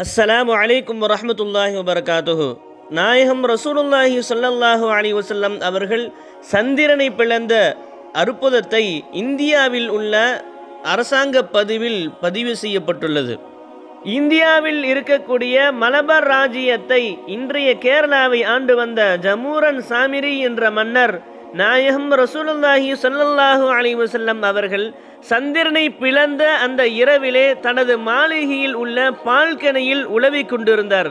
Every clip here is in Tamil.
அஸ்ஸலாமு அலைக்கும் வரமத்துல்லாஹி வபரகாத்துஹு நாயகம் ரசூலுல்லாஹி சொல்லல்லாஹு அலி வசல்லம் அவர்கள் சந்திரனை பிளந்த அற்புதத்தை இந்தியாவில் உள்ள அரசாங்க பதிவில் பதிவு செய்யப்பட்டுள்ளது இந்தியாவில் இருக்கக்கூடிய மலபார் ராஜ்யத்தை இன்றைய கேரளாவை ஆண்டு வந்த ஜமூரன் சாமிரி என்ற மன்னர் நாயகம் ரசூலுல்லாஹி ஸல்லல்லாஹு அலி வசல்லம் அவர்கள் சந்திரனை பிளந்த அந்த இரவிலே தனது மாளிகையில் உள்ள பால்கனையில் உலவிக் கொண்டிருந்தார்.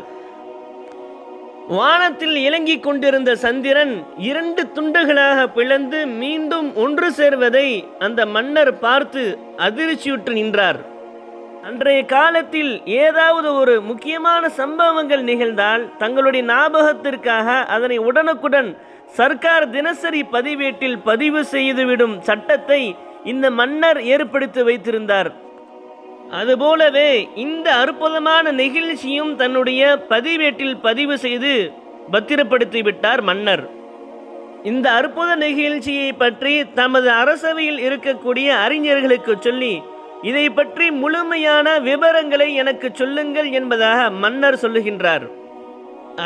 வானத்தில் இலங்கிக் கொண்டிருந்த சந்திரன் இரண்டு துண்டுகளாக பிளந்து மீண்டும் ஒன்று சேர்வதை அந்த மன்னர் பார்த்து அதிர்ச்சியுற்று நின்றார். அன்றைய காலத்தில் ஏதாவது ஒரு முக்கியமான சம்பவங்கள் நிகழ்ந்தால் தங்களுடைய ஞாபகத்திற்காக அதனை உடனுக்குடன் சர்க்கார் தினசரி பதிவேட்டில் பதிவு செய்துவிடும் சட்டத்தை இந்த மன்னர் ஏற்படுத்தி வைத்திருந்தார். அதுபோலவே இந்த அற்புதமான நிகழ்ச்சியும் தன்னுடைய பதிவேட்டில் பதிவு செய்து பத்திரப்படுத்திவிட்டார் மன்னர். இந்த அற்புத நிகழ்ச்சியை பற்றி தமது அரசவையில் இருக்கக்கூடிய அறிஞர்களுக்கு சொல்லி இதை பற்றி முழுமையான விவரங்களை எனக்கு சொல்லுங்கள் என்பதாக மன்னர் சொல்லுகின்றார்.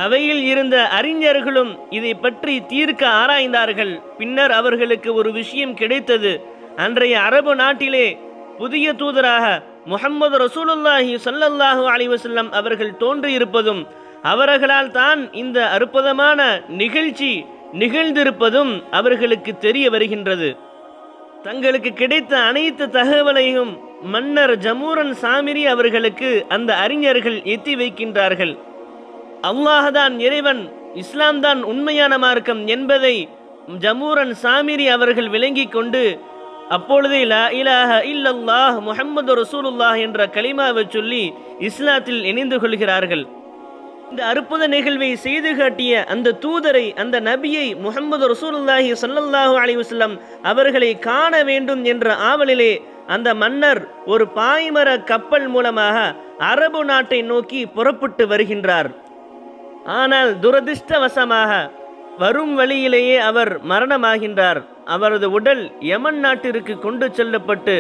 அவையில் இருந்த அறிஞர்களும் இதை பற்றி தீர்க்க ஆராய்ந்தார்கள். பின்னர் அவர்களுக்கு ஒரு விஷயம் கிடைத்தது. அன்றைய அரபு நாட்டிலே புதிய தூதராக முகமது ரசூலுல்லாஹி ஸல்லல்லாஹு அலிவசல்லம் அவர்கள் தோன்றியிருப்பதும் அவர்களால் தான் இந்த அற்புதமான நிகழ்ச்சி நிகழ்ந்திருப்பதும் அவர்களுக்கு தெரிய வருகின்றது. தங்களுக்கு கிடைத்த அனைத்து தகவலையும் மன்னர் ஜமூரன் சாமிரி அவர்களுக்கு அந்த அறிஞர்கள் எத்தி வைக்கின்றார்கள். அல்லாஹ்தான் இறைவன் இஸ்லாம் தான் உண்மையான மார்க்கம் என்பதை ஜமூரன் சாமிரி அவர்கள் விளங்கிக் கொண்டு அப்பொழுதே லா இலாஹ இல்லல்லாஹ் முஹம்மது ரசூலுல்லாஹ் என்ற கலிமாவை சொல்லி இஸ்லாத்தில் இணைந்து கொள்கிறார்கள். இந்த அற்புத நிகழ்வை செய்து காட்டிய அந்த தூதரை அந்த நபியை முகமது ரசூலுல்லாஹி ஸல்லல்லாஹு அலிவசல்லம் அவர்களை காண வேண்டும் என்ற ஆவலிலே அந்த மன்னர் ஒரு பாய்மர கப்பல் மூலமாக அரபு நாட்டை நோக்கி புறப்பட்டு வருகின்றார். ஆனால் துரதிர்ஷ்டவசமாக வரும் வழியிலேயே அவர் மரணமாகின்றார். அவரது உடல் யமன் நாட்டிற்கு கொண்டு செல்லப்பட்டு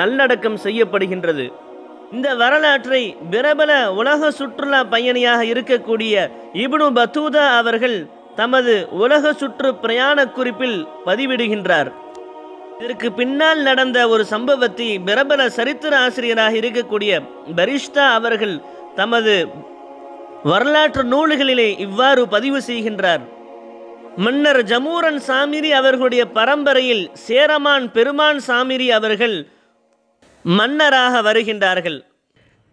நல்லடக்கம் செய்யப்படுகின்றது. இந்த வரலாற்றை பிரபல உலக சுற்றுலா பயணியாக இருக்கக்கூடிய இப்னு பத்தூதா அவர்கள் தமது உலக சுற்று பிரயாண குறிப்பில் பதிவிடுகின்றார். இதற்கு பின்னால் நடந்த ஒரு சம்பவத்தை பிரபல சரித்திர ஆசிரியராக இருக்கக்கூடிய பரிஷ்தா அவர்கள் தமது வரலாற்று நூல்களிலே இவ்வாறு பதிவு செய்கின்றார். மன்னர் ஜமூரன் சாமிரி அவர்களுடைய பரம்பரையில் சேரமான் பெருமான் சாமிரி அவர்கள் மன்னராக வருகின்றார்கள்.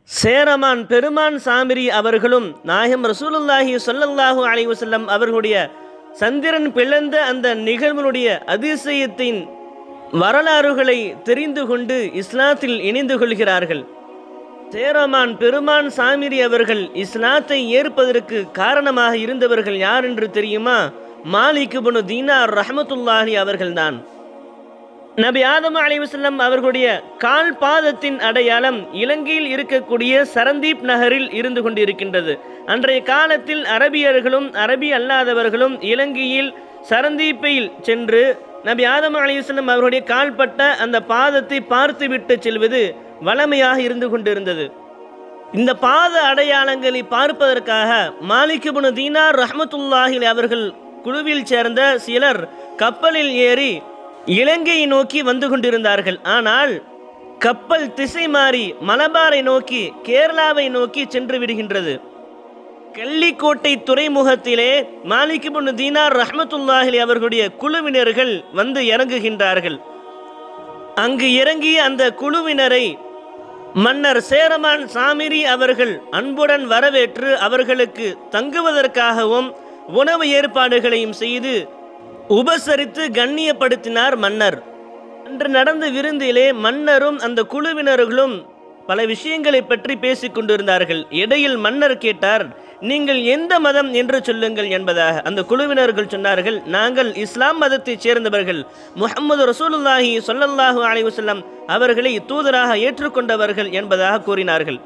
சேரமான் பெருமான் சாமிரி அவர்களும் நாயகம் ரசூலுல்லாஹி சொல்லல்லாஹு அலைஹி அவர்களுடைய சந்திரன் பிளந்த அந்த நிகழ்வுடைய அதிசயத்தின் வரலாறுகளை தெரிந்து கொண்டு இஸ்லாத்தில் இணைந்து கொள்கிறார்கள். சேரமான் பெருமான் சாமிரி அவர்கள் இஸ்லாத்தை ஏற்பதற்கு காரணமாக இருந்தவர்கள் யார் என்று தெரியுமா? மாலிக் புனு தீனார் ரஹமத்துல்லாஹி அவர்கள்தான். நபி ஆதம் அலிவசல்லம் அவர்களுடைய கால் பாதத்தின் அடையாளம் இலங்கையில் இருக்கக்கூடிய சரந்தீப் நகரில் இருந்து கொண்டிருக்கின்றது. அன்றைய காலத்தில் அரபியர்களும் அரபி அல்லாதவர்களும் இலங்கையில் சரந்தீப்பையில் சென்று நபி ஆதம் அலிவசல்லம் அவர்களுடைய கால்பட்ட அந்த பாதத்தை பார்த்துவிட்டு செல்வது வளமையாக இருந்து கொண்டிருந்தது. இந்த பாத அடையாளங்களை பார்ப்பதற்காக மாலிகுபுனு தீனார் ரஹமத்துல்லாஹில் அவர்கள் குழுவில் சேர்ந்த சிலர் கப்பலில் ஏறி இலங்கையை நோக்கி வந்து கொண்டிருந்தார்கள். ஆனால் கப்பல் திசை மாறி மலபாரை நோக்கி கேரளாவை நோக்கி சென்று விடுகின்றது. கள்ளிக்கோட்டை துறைமுகத்திலே மாலிகிபுன் தீனார் ரஹமத்துல்லாஹிலி அவர்களுடைய குழுவினர்கள் வந்து இறங்குகின்றார்கள். அங்கு இறங்கிய அந்த குழுவினரை மன்னர் சேரமான் சாமிரி அவர்கள் அன்புடன் வரவேற்று அவர்களுக்கு தங்குவதற்காகவும் உணவு ஏற்பாடுகளையும் செய்து உபசரித்து கண்ணியப்படுத்தினார் மன்னர். அன்று நடந்த விருந்திலே மன்னரும் அந்த குழுவினர்களும் பல விஷயங்களை பற்றி பேசிக் கொண்டிருந்தார்கள். இடையில் மன்னர் கேட்டார் நீங்கள் எந்த மதம் என்று சொல்லுங்கள் என்பதாக. அந்த குழுவினர்கள் சொன்னார்கள் நாங்கள் இஸ்லாம் மதத்தைச் சேர்ந்தவர்கள். முகமது ரசூலுல்லாஹி சொல்லல்லாஹு அலைவசல்லம் அவர்களை தூதராக ஏற்றுக்கொண்டவர்கள் என்பதாக கூறினார்கள்.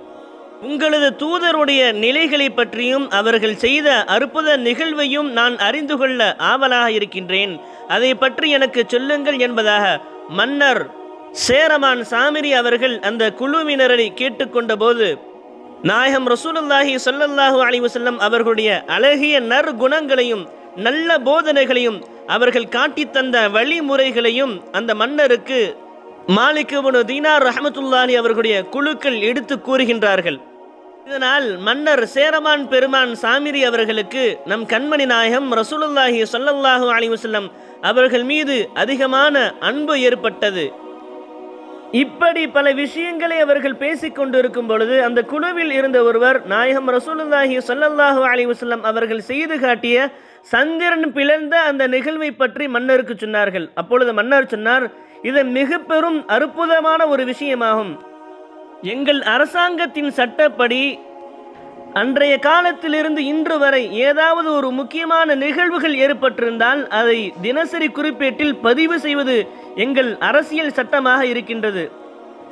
உங்களது தூதருடைய நிலைகளை பற்றியும் அவர்கள் செய்த அற்புத நிகழ்வையும் நான் அறிந்து கொள்ள ஆவலாக இருக்கின்றேன். அதை பற்றி எனக்கு சொல்லுங்கள் என்பதாக மன்னர் சேரமான் சாமிரி அவர்கள் அந்த குழுவினரை கேட்டுக்கொண்ட போது நாயகம் ரசூலுல்லாஹி சொல்லல்லாஹு அலிவசல்லம் அவர்களுடைய அழகிய நற்குணங்களையும் நல்ல போதனைகளையும் அவர்கள் காட்டித் தந்த வழிமுறைகளையும் அந்த மன்னருக்கு மாலிக் தீனார் ரஹமத்துல்லாலி அவர்களுடைய குழுக்கள் எடுத்து கூறுகின்றார்கள். இதனால் மன்னர் சேரமான் பெருமான் சாமிரி அவர்களுக்கு நம் கண்மணி நாயகம் ரசூலுல்லாஹி சொல்லல்லாஹு அலிவசல்லம் அவர்கள் மீது அதிகமான அன்பு ஏற்பட்டது. இப்படி பல விஷயங்களை அவர்கள் பேசிக் கொண்டிருக்கும் பொழுது அந்த குழுவில் இருந்த ஒருவர் நாயகம் ரசூலுல்லாஹி சொல்லல்லாஹு அலிவசல்லம் அவர்கள் செய்து காட்டிய சந்திரன் பிளந்த அந்த நிகழ்வை பற்றி மன்னருக்கு சொன்னார்கள். அப்பொழுது மன்னர் சொன்னார் இது மிக பெரும் அற்புதமான ஒரு விஷயமாகும். எங்கள் அரசாங்கத்தின் சட்டப்படி அன்றைய காலத்திலிருந்து இன்று வரை ஏதாவது ஒரு முக்கியமான நிகழ்வுகள் ஏற்பட்டிருந்தால் அதை தினசரி குறிப்பேட்டில் பதிவு செய்வது எங்கள் அரசியல் சட்டமாக இருக்கின்றது.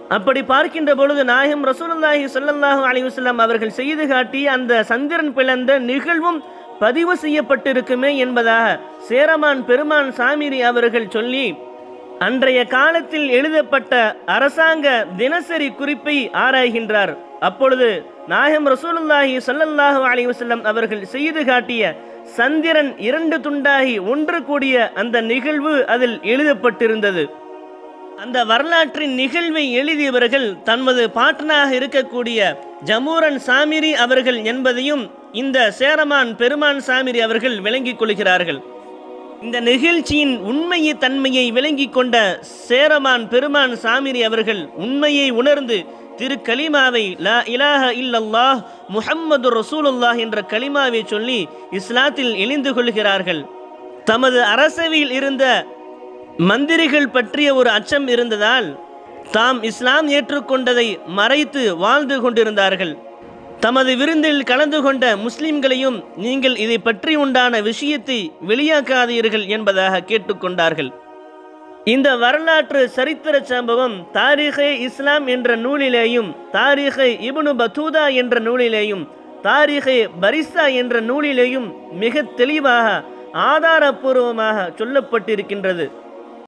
அப்படி பார்க்கின்ற பொழுது நாயகம் ரசூலுல்லாஹி சொல்லல்லாஹு அலிவசல்லாம் அவர்கள் செய்து காட்டிய அந்த சந்திரன் பிளந்த நிகழ்வும் பதிவு செய்யப்பட்டிருக்குமே என்பதாக சேரமான் பெருமான் சாமிரி அவர்கள் சொல்லி அன்றைய காலத்தில் எழுதப்பட்ட அரசாங்க தினசரி குறிப்பை ஆராய்கின்றார். அப்பொழுது நாயகம் ரசூலுல்லாஹி சல்லல்லாஹு அலி வசல்லம் அவர்கள் செய்து காட்டிய சந்திரன் இரண்டு துண்டாகி ஒன்று கூடிய அந்த நிகழ்வு அதில் எழுதப்பட்டிருந்தது. அந்த வரலாற்றின் நிகழ்வை எழுதியவர்கள் தமது பாட்டனாக இருக்கக்கூடிய ஜமூரன் சாமிரி அவர்கள் என்பதையும் இந்த சேரமான் பெருமான் சாமிரி அவர்கள் விளங்கிக் கொள்கிறார்கள். இந்த நிகழ்ச்சியின் உண்மையை தன்மையை விளங்கிக் கொண்ட சேரமான் பெருமான் சாமிரி அவர்கள் உண்மையை உணர்ந்து திரு கலிமாவை லா இலாஹ இல்லல்லாஹ் முஹம்மது ரசூலுல்லாஹ் என்ற கலிமாவை சொல்லி இஸ்லாத்தில் இணைந்து கொள்கிறார்கள். தமது அரசவையில் இருந்த மந்திரிகள் பற்றிய ஒரு அச்சம் இருந்ததால் தாம் இஸ்லாம் ஏற்றுக்கொண்டதை மறைத்து வாழ்ந்து கொண்டிருந்தார்கள். தமது விருந்தில் கலந்து கொண்ட முஸ்லிம்களையும் நீங்கள் இதை பற்றி உண்டான விஷயத்தை வெளியாக்காதீர்கள் என்பதாக கேட்டுக்கொண்டார்கள். இந்த வரலாற்று சரித்திர சம்பவம் தாரிகே இஸ்லாம் என்ற நூலிலேயும் தாரிகே இபுனு பத்தூதா என்ற நூலிலேயும் தாரிகே பரிசா என்ற நூலிலேயும் மிக தெளிவாக ஆதாரபூர்வமாக சொல்லப்பட்டிருக்கின்றது.